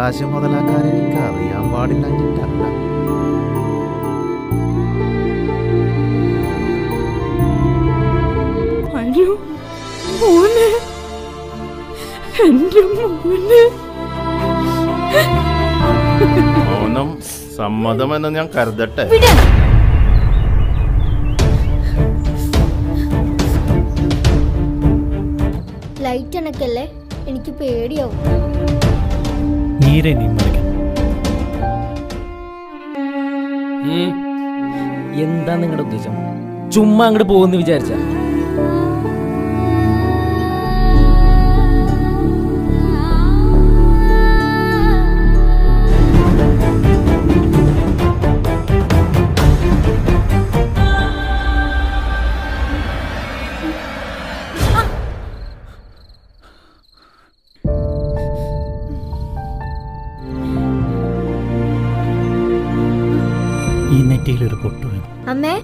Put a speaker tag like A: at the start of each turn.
A: കാശ് മുതലാക്കാൻ എനിക്ക് അറിയാൻ പാടില്ല
B: അനു മോനെ. എന്റെ മോനെ.
C: മൗനം സമ്മതമെന്ന് ഞാൻ കരുതട്ടെ.
D: ലൈറ്റ് അണക്കല്ലേ? എനിക്ക് പേടിയാവും.
E: നീരെ നീ മറിക്കും
F: എന്താ നിങ്ങളുടെ ഉദ്ദേശം? ചുമ്മാ അങ്ങോട്ട് പോകുന്നു വിചാരിച്ച?
E: ഈ നെറ്റിയിൽ ഒരു പൊട്ട്. വേണം
D: അമ്മേ.